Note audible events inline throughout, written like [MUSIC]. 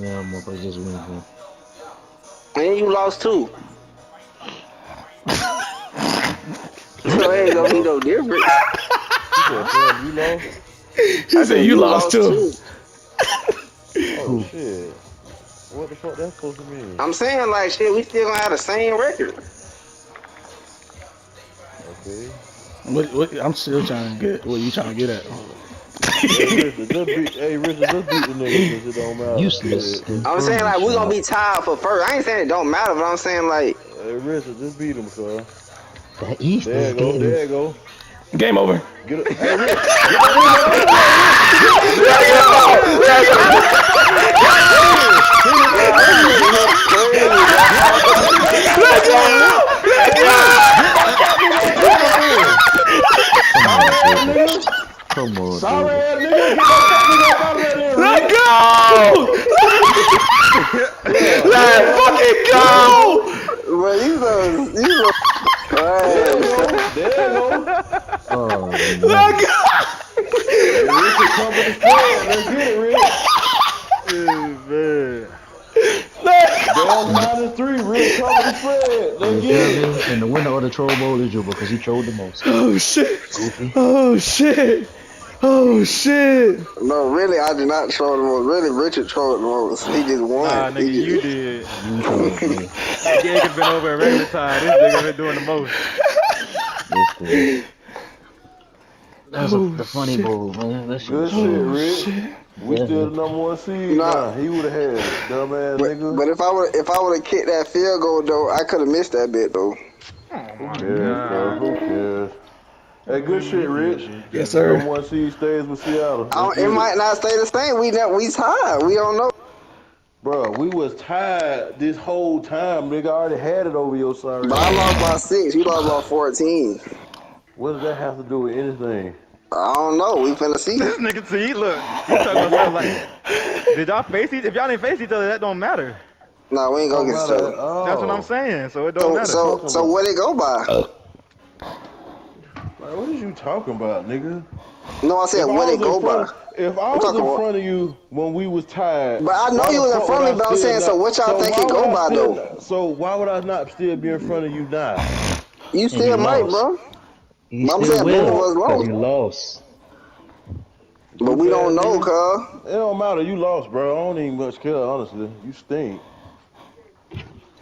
Yeah, motherfucker just win, man. And you lost too. so it ain't gonna be no difference. You said, you lost? He said you lost too. Oh, shit. What the fuck that's supposed to mean? I'm saying like shit, we still gonna have the same record. Okay. What, what, I'm still trying to get what you trying to get at. Hey, Richard, just beat, hey, Richard, just beat the nigga 'cause it don't matter. Useless. Shit. I'm saying like we're gonna be tied for first. I ain't saying it don't matter, but I'm saying like Hey, Richard, just beat him, cuz. That East There is go, game. there you go. Game over. Get it. Hey, Richard. [LAUGHS] Come on, Sorry, dude. nigga. Get that nigga out of there. Let go! Let fucking go! but you know you know There [LAUGHS] [LAUGHS] you go. Oh. Let go! Richard cover the spread. Let's get it, Rich. man. Let go! minus Three. Rich cover the spread. Let's get it. And the winner of the troll bowl is you because he trolled the most. Oh shit! Goofy. Oh shit! Oh shit! No, really I did not troll the most. Really Richard trolled the most. He just won. Nah, nigga, He you just- did. You. That gig has been over at regular time. This nigga been doing the most. This thing. That's a, Oh, the funny shit. bowl, man. That shit Good was shit, cool. Rich. Oh, shit. We still the number one seed. Nah. Nah, he would have had it. Dumbass But, nigga. but if I would if I would have kicked that field goal though, I could have missed that bit though. Who cares, bro? Who cares? Hey, good mm-hmm. shit, Rich. Yes, sir. Number one seed stays with Seattle. I don't, it might not stay the same. We never we tied. We don't know. Bro, we was tied this whole time. Nigga already had it over your sorry. But I lost by six. You lost by fourteen. What does that have to do with anything? I don't know. We finna see. This nigga, see, look, you talking about something like, did y'all face each? If y'all didn't face each other, that don't matter. Nah, we ain't gonna oh, get Oh, started. oh. That's what I'm oh. saying. So it don't So matter. so so what it go by? Uh, Man, what is you talking about, nigga? No, I said If what was it go front- by. If I I'm was talking in about- front of you when we was tied, But I know you was in front of me, but I I'm still saying, so what y'all think it go by, still though? So why would I not still be in front of you now? You still might, bro. He I'm still saying both of will, us 'cause lost. he lost. But we don't know, cuz. It don't matter. You lost, bro. I don't even much care, honestly. You stink.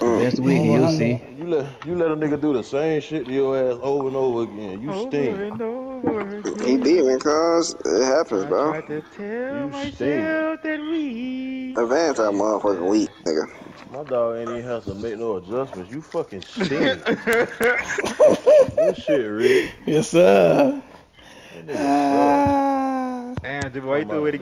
Mm. Next week, you'll see. You let you let a nigga do the same shit to your ass over and over again. You Over stink. and over again. He beat me, cuz. It happens, I bro. tried to tell You myself that we. Advance that motherfucking week, nigga. My dog ain't even have to make no adjustments. You fucking shit. this [LAUGHS] shit, Rick. Yes, sir. That nigga. Ah. Damn, Jabba, why you threw it again?